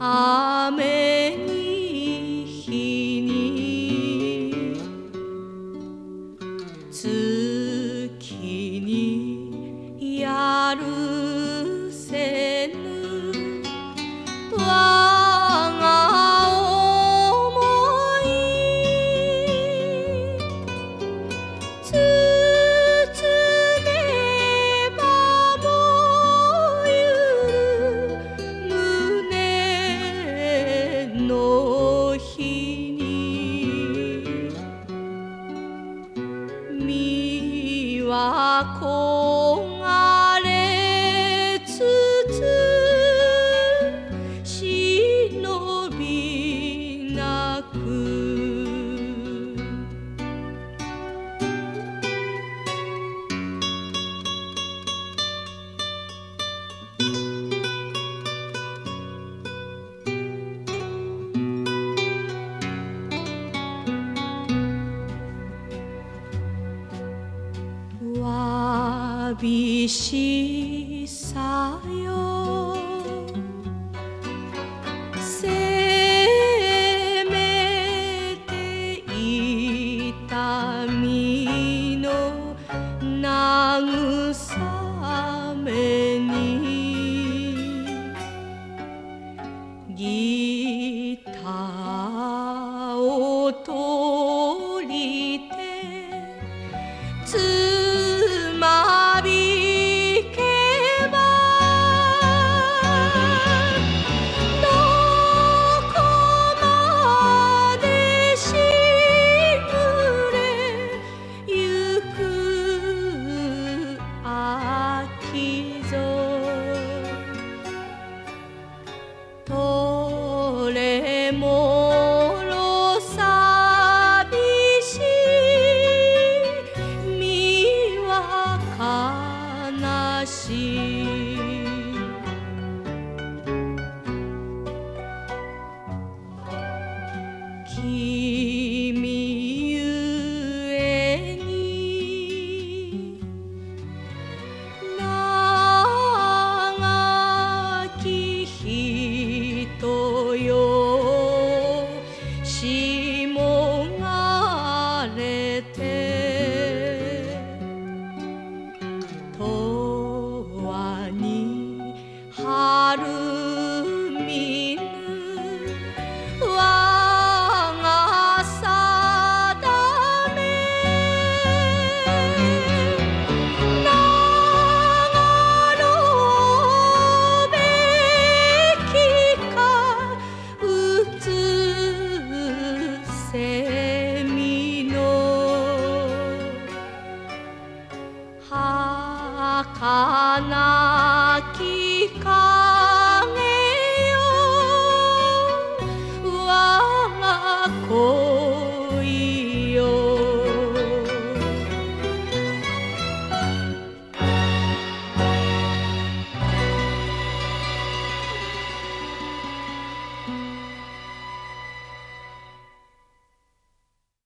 雨に日に月にやるはこう。寂しさよ。せめて痛みの慰めに。ギターをと橋